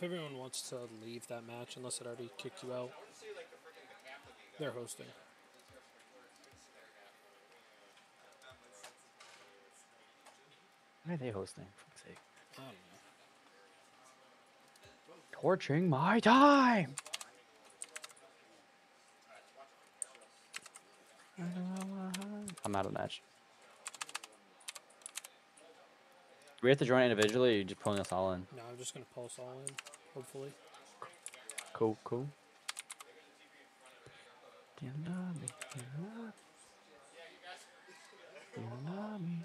If everyone wants to leave that match, unless it already kicked you out, they're hosting. Why are they hosting? For fuck's sake. I don't know. Torching my time. I'm out of match. Do we have to join individually or are you just pulling us all in? No, I'm just gonna pull us all in, hopefully. Cool, cool. Do you love me? Do you love Do you love me?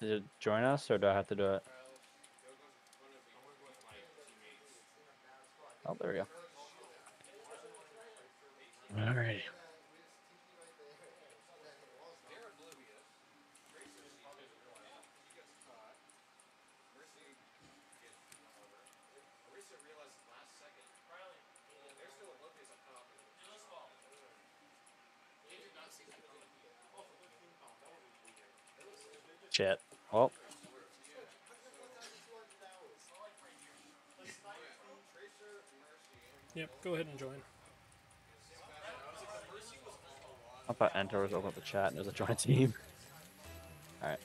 Did it join us or do I have to do it? Oh, there we go. Alrighty. Shit. Well, Yep, go ahead and join. I thought enter was open up the chat and there's a join team. Alright.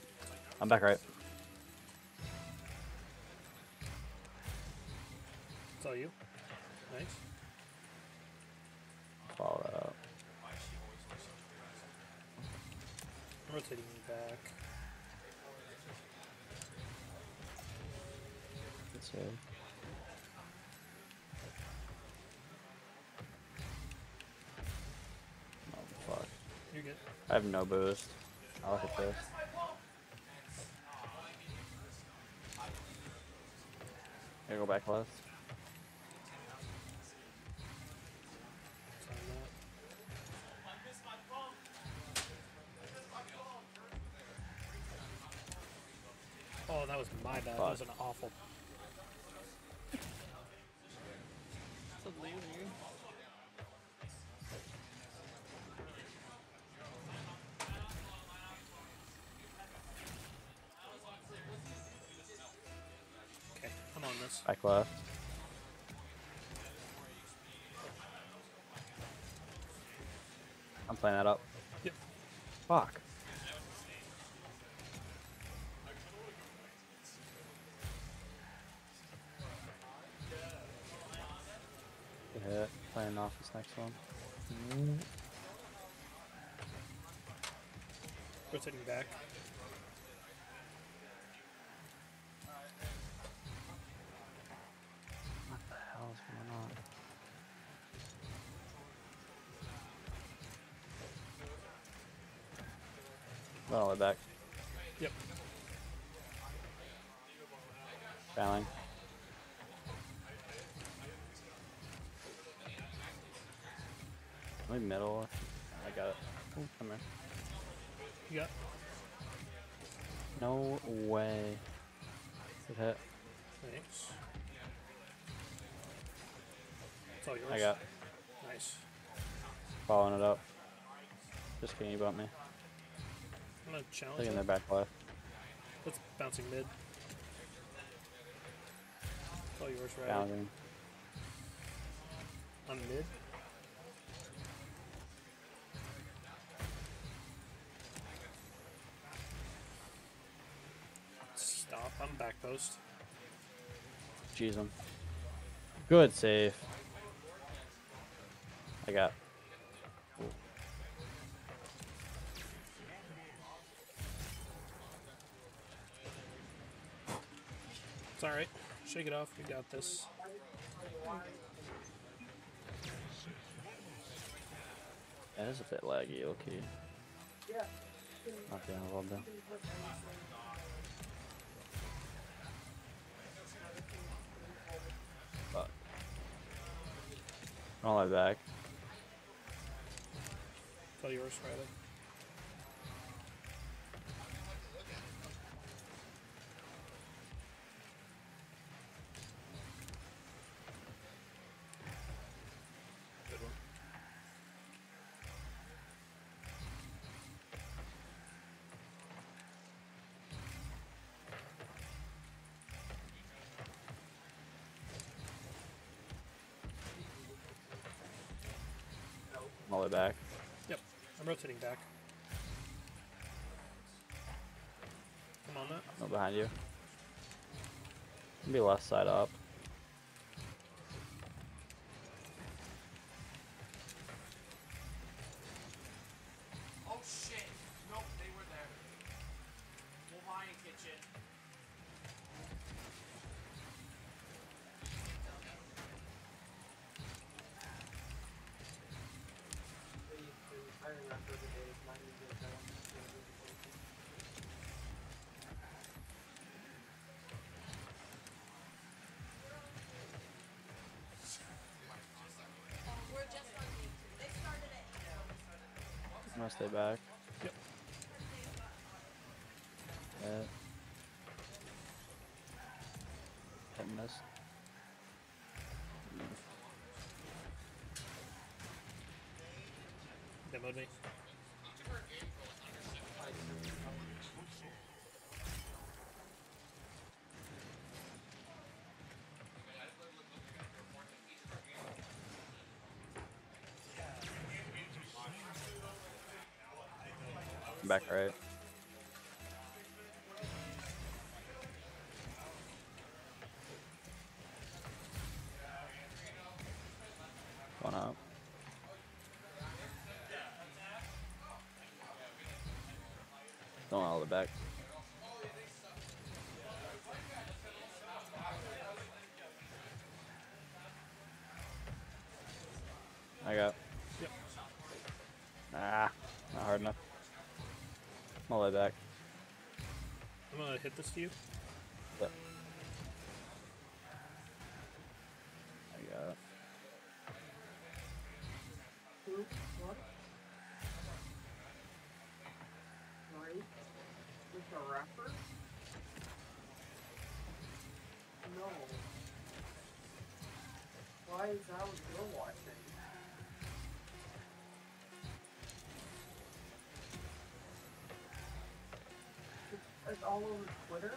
I'm back right. It's all you. Nice. Follow that up. I'm rotating back. Good save. Oh fuck. You're good. I have no boost. I'll at this. Here, go back left. Oh, that was my bad. That was an awful. Back left. I'm playing that up. Yep. Fuck. Hit. Playing off this next one. Rotating back. What the hell is going on? Well, way back. Yep. Fouling. Maybe middle. I got it. Ooh, come here. You got. No way. Good hit. Thanks. It's all yours. I got Nice. following it up. Just kidding about me. I'm gonna challenge Taking their back left. That's bouncing mid. All yours, right? Bounding. On mid. Stop. I'm back post. Jeez 'em. Good save. I got. Shake it off. We got this. That is a bit laggy, okay. Yeah. Doing well done. Fuck. All my back. Tell yours, Riley. Rotating back. Come on, Matt. No behind you. Be left side up. Oh shit! Nope, they were there. Hawaiian kitchen. I remember the days my Ninja Turtles. We're just funding. They started it. I'm gonna stay back. Yep. Yeah. Hitting this. Demoed me. Back right. One up. Don't all the back. I got. Yep. Ah, not hard enough. I'm all the way back. I'm gonna hit this to you. Yep. I got it. Who? What? Right? With a rapper? No. Why is that what you're watching? It's all over Twitter?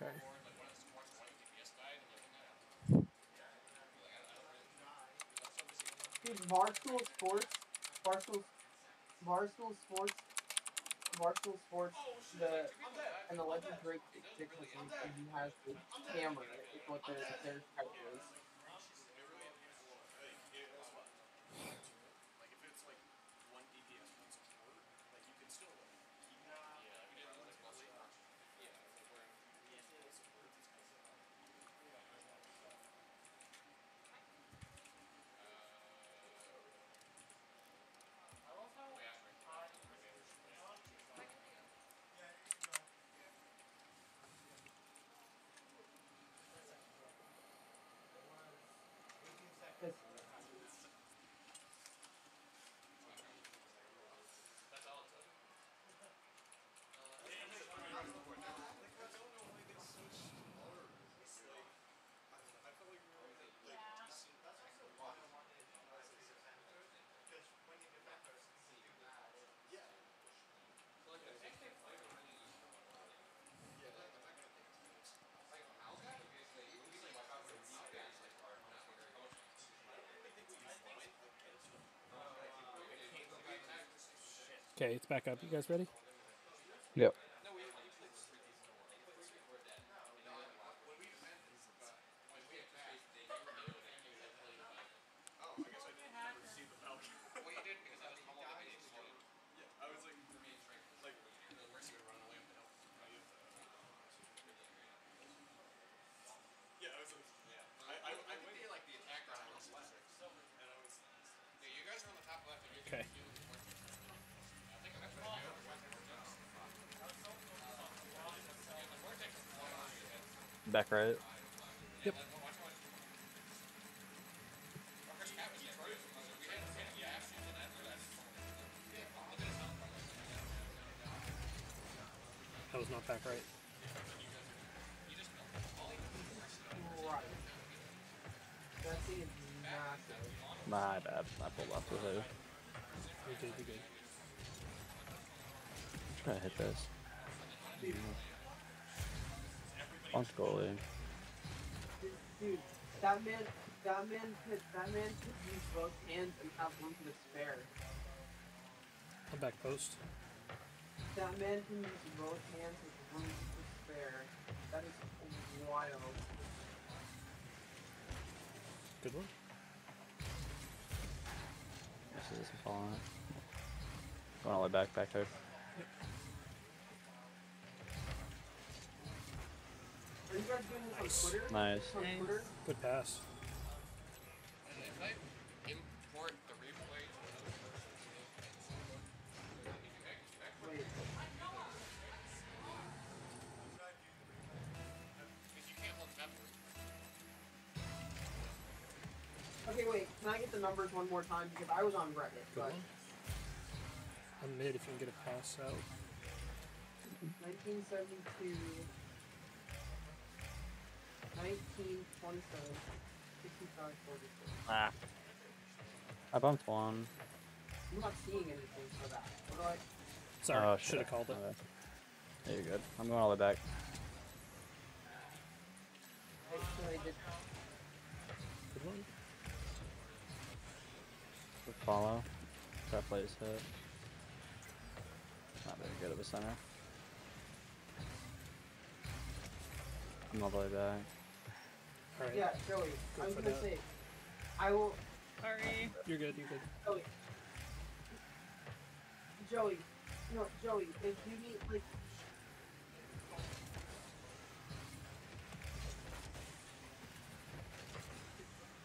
Okay. Dude, Barstool Sports, Barstool, Barstool Sports, Barstool Sports, the and the Legend Drake Dickinson he has the camera is what their their title is. Okay, it's back up. You guys ready? Yep. Okay. Back right. Yep. That was not back right. Right. That thing massive. My bad. I pulled off the hood. You did, you good. Try to hit this. Dude, Punch goalie. dude, dude, that man, that man could, that man could use both hands and have room to spare. I'm back post. That man can use both hands with room to spare. That is wild. Good one. This is falling. Going all the way back, back there. Are you can't hold memory, Okay, wait. Can I get the numbers one more time? Because I was on Reddit, Good but. I'm mid if you can get a pass out. 1972, 1927, 65, 46. Ah. I bumped one. I'm not seeing anything for that. What do I? Sorry, Oh, should have called it. Okay. Yeah, you're good. I'm going all the way back. Actually, I did. Good one. Good follow. That plays hit. Not very good at the center. I'm all the way back. All right. Yeah, Joey. Go I was gonna that. say. I will. Sorry. You're good. You're good. Joey. Joey. No, Joey. If you need like.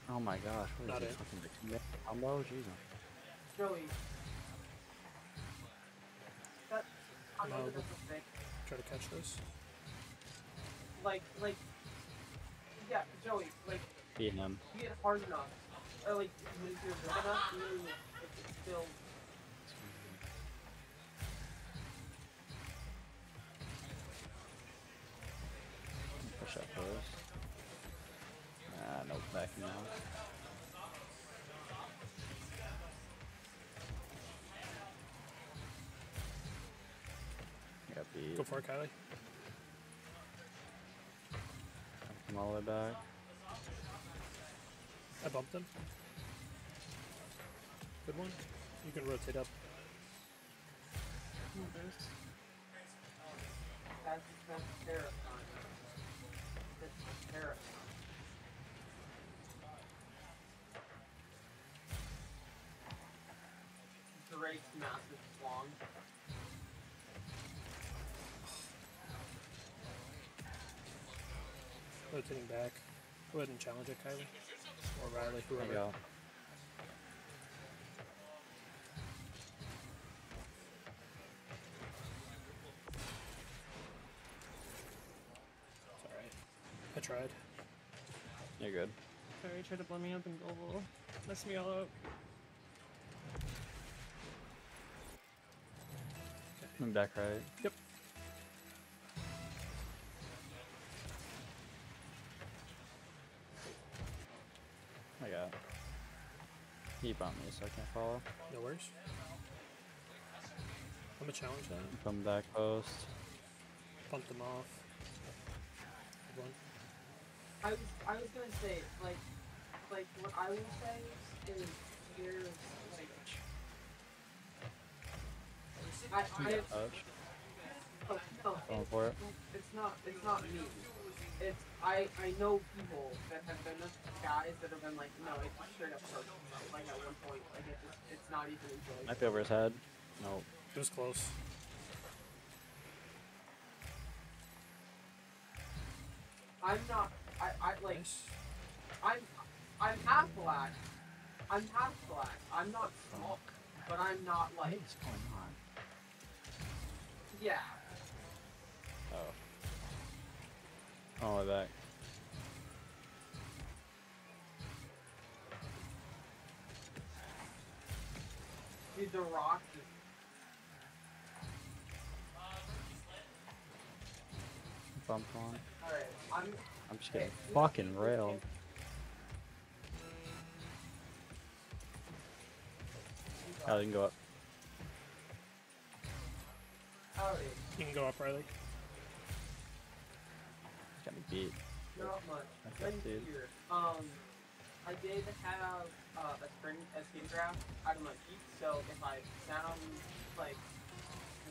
Oh my gosh, what is Not this it. fucking big combo? Jesus. Joey. That. I'm No, not but- gonna mistake. Try to catch this. Like, like. Yeah, Joey. Like, Beat him. you get hard enough, or like when you're good enough, you know, it's still. Push up first. Ah, no back now. Go for it, Kylie. Come all the way back. I bumped him. Good one. You can rotate up. That's that's terrifying. That's terrifying. Drake's massive long. Rotating back. Go ahead and challenge it, Kylie. Or Riley, There whoever. you go. It's alright. I tried. You're good. Sorry, tried to blow me up and global. Mess me all up. I'm back right. Yep. He bumped me, so I can't follow. No worries. I'm gonna challenge that. Come back post. Bump them off. Good one. I was I was gonna say like like what I will say is there's like I, I, Touch. oh, no, Going for it. it's not, it's not me. It's, I, I know people that have been guys that have been like, no, it's just straight up personal. Like at one point, like it just, it's not even enjoyable. Might be over his head. No. It was close. I'm not, I, I like, Nice. I'm, I'm half black. I'm half black. I'm not small, but I'm not like, is going on? yeah. Oh. Oh, my back. Dude, the rock is Bump on. Alright, I'm. I'm just getting fucking railed. Oh, you can go up. Oh, Alright, You can go up, Riley. Got me beat. not much. Okay, Then here, um, I did have uh, a spring a skin graft out of my feet, so if I sound like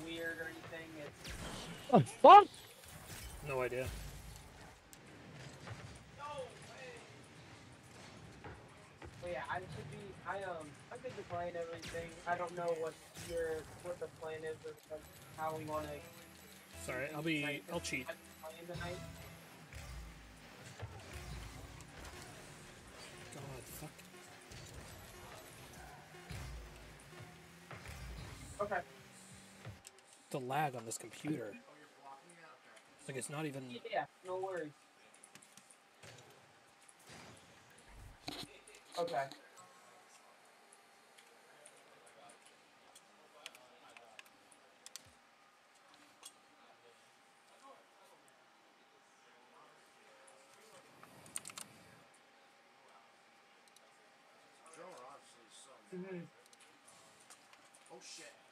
weird or anything, it's Oh, fuck! No idea. But yeah, I should be. I um, I could be playing everything. I don't know what your what the plan is or, or how we want to. Sorry, I'll be. I'll cheat. I'm playing tonight. Okay. The lag on this computer. It's Like it's not even. Yeah, no worries. Okay. Mhm. Oh shit.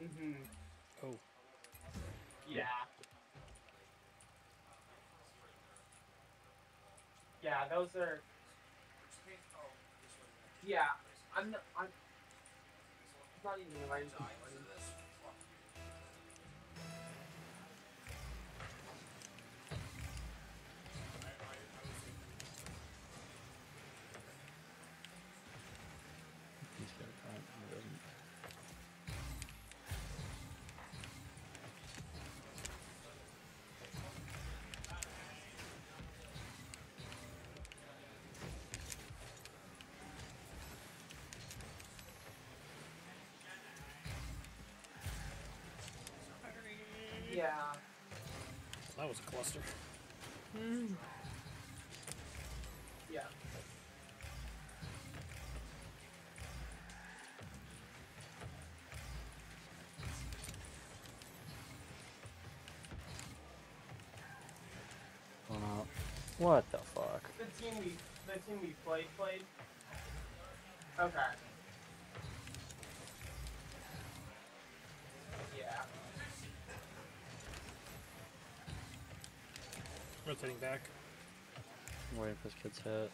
Mhm. Oh, Yeah. Yeah, those are. Yeah, I'm not. I'm not even right. Yeah. that was a cluster. Mm. Yeah. Going out. What the fuck? The team we the team we played played. Okay. Rotating back. I'm waiting for this kid's hit.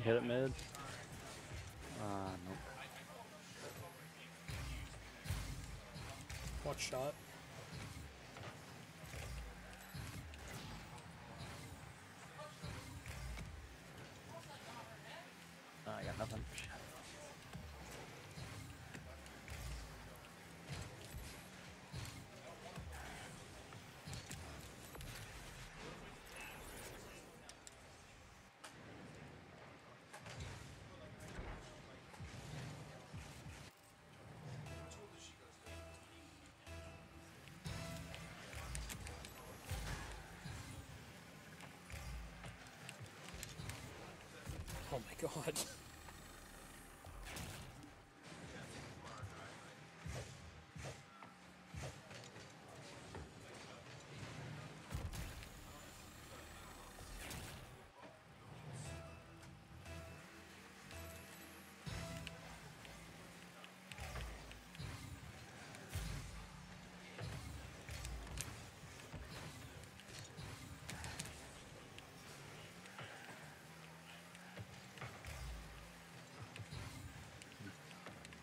You hit it mid? Uh, nope. Watch shot. Oh my god.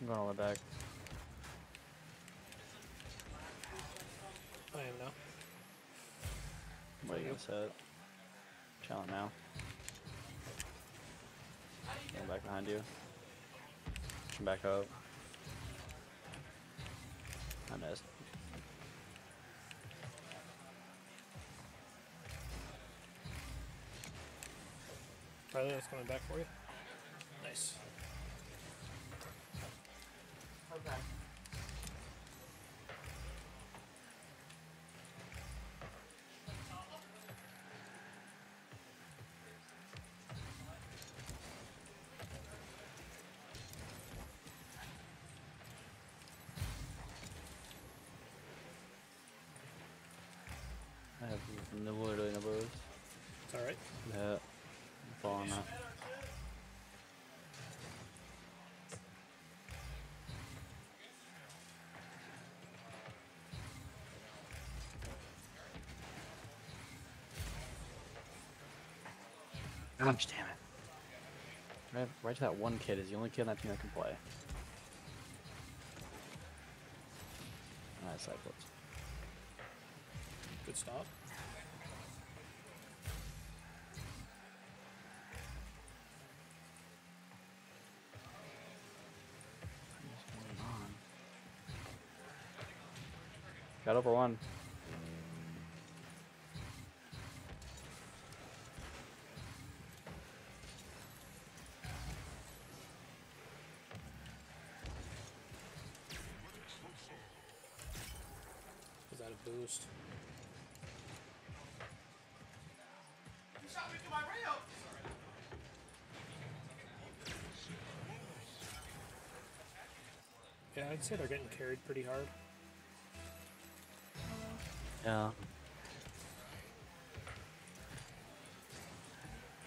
I'm going all the way back. I am now. What are you gonna set? Challenge now. Going back behind you. Come back up. I missed. Riley, that's coming back for you. Nice. Okay. I have no, literally no boost. It's alright. Yeah. Gosh damn it. Right, right to that one kid is the only kid on that team that can play. Nice cycles. Good stop. What's going on? Got over one. Is that a boost? Yeah, I'd say they're getting carried pretty hard. Yeah.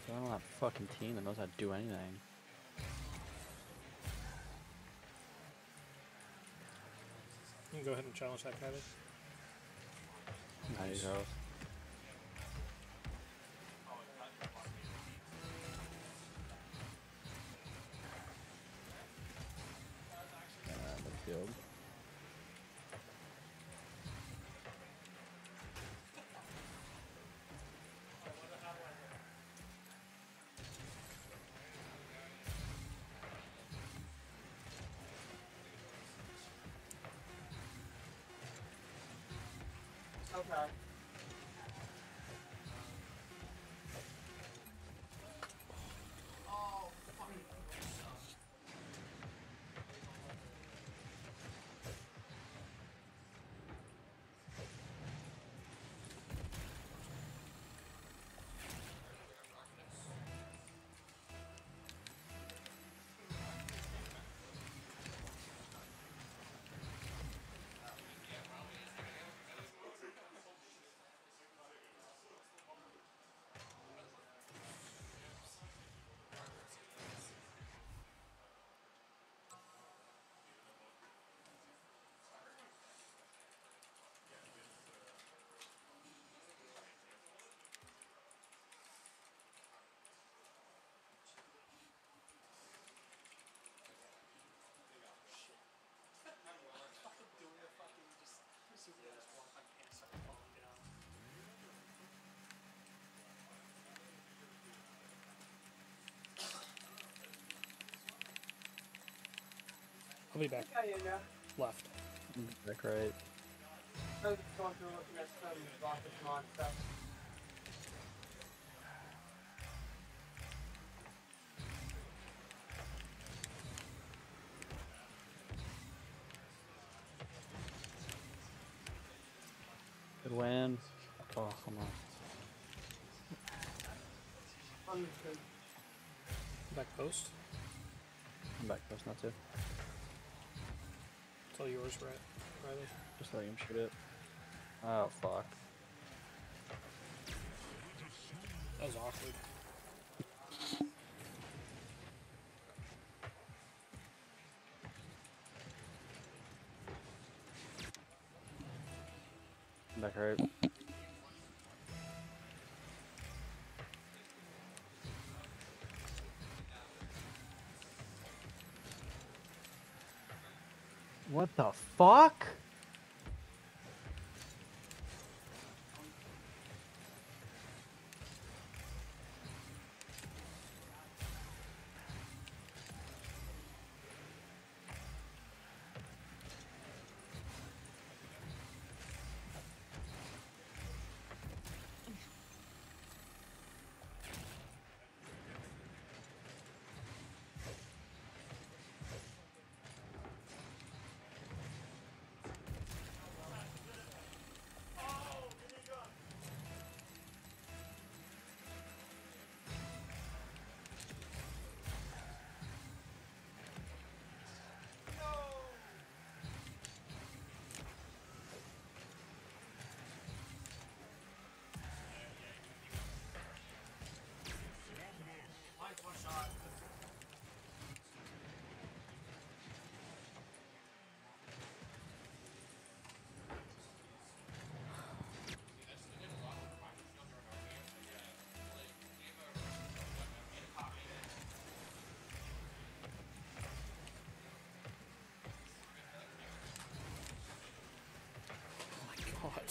They're on that fucking team that knows how to do anything. You can go ahead and challenge that cabin. Nice. Girls. Okay. I'll be back. Yeah, yeah, yeah. Left. Back right. I was just going through looking at some rocket mod stuff. Good win. Oh, come on. Back post. I'm back post now too. It's yours, right? Riley. Just letting him shoot it. Oh fuck. That was awkward. Back right. What the fuck? God.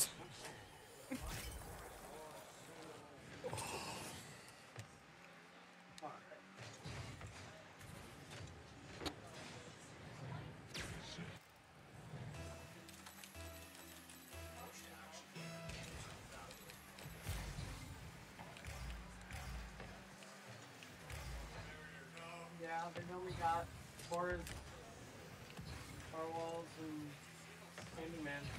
Yeah, they only got Boris, Farwalls, and Candyman.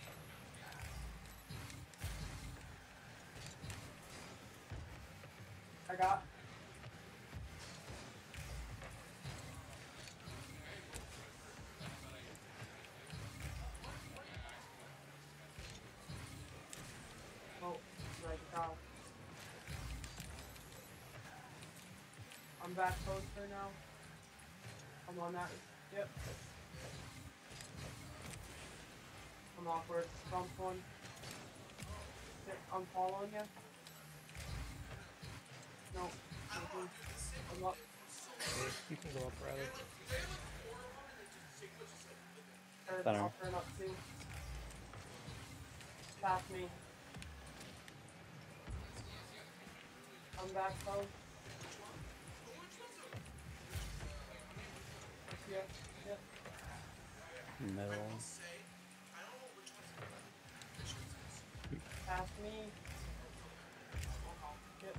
right now. I'm back poster now. I'm on that. Yep. I'm awkward. Bump one. I'm following you. No. mhm. I'm up. You can go up, Riley. Turn. I'll turn up too. Pass me. I'm back post. Yep, yep. Middle. Pass me. Yep,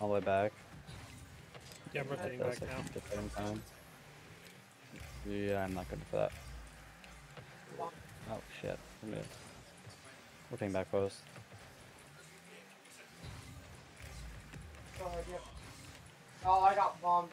All the way back. Yeah, I'm rotating That's back now. at the same time. Yeah, I'm not good for that. Oh shit. I'm good. Rotating back post. Go ahead, yep. Oh, I got bombed.